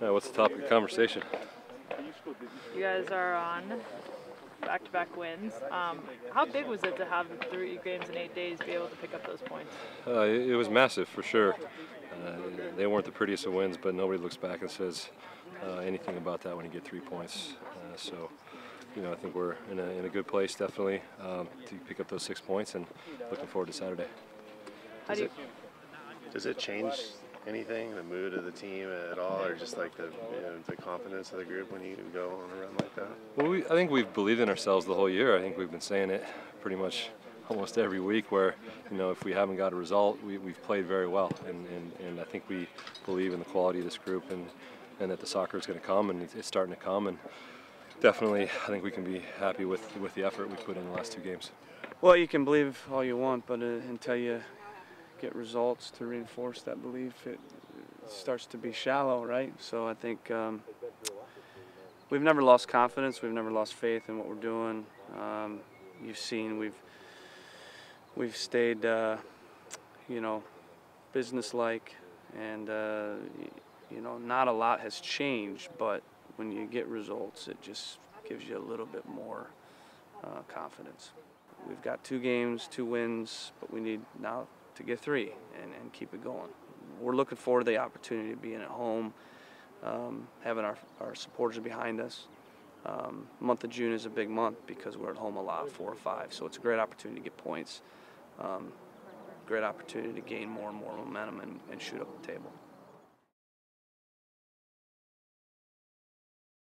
Uh, what's the topic of conversation? You guys are on back-to-back wins. Um, how big was it to have three games in eight days, be able to pick up those points? Uh, it, it was massive for sure. Uh, they weren't the prettiest of wins, but nobody looks back and says uh, anything about that when you get three points. Uh, so, you know, I think we're in a, in a good place definitely um, to pick up those six points, and looking forward to Saturday. How do you, Does it change anything, the mood of the team at all, or just like the you know, the confidence of the group when you go on a run like that? Well, we, I think we've believed in ourselves the whole year. I think we've been saying it pretty much almost every week where, you know, if we haven't got a result, we, we've played very well. And, and, and I think we believe in the quality of this group and, and that the soccer is going to come and it's starting to come. And definitely, I think we can be happy with, with the effort we put in the last two games. Well, you can believe all you want, but uh, until you get results to reinforce that belief, it, starts to be shallow, right? So I think um, we've never lost confidence. We've never lost faith in what we're doing. Um, you've seen we've we've stayed, uh, you know, businesslike, and uh, you know, not a lot has changed. But when you get results, it just gives you a little bit more uh, confidence. We've got two games, two wins, but we need now to get three and, and keep it going. We're looking forward to the opportunity of being at home, um, having our, our supporters behind us. Um, month of June is a big month because we're at home a lot, four or five. So it's a great opportunity to get points, um, great opportunity to gain more and more momentum and, and shoot up the table.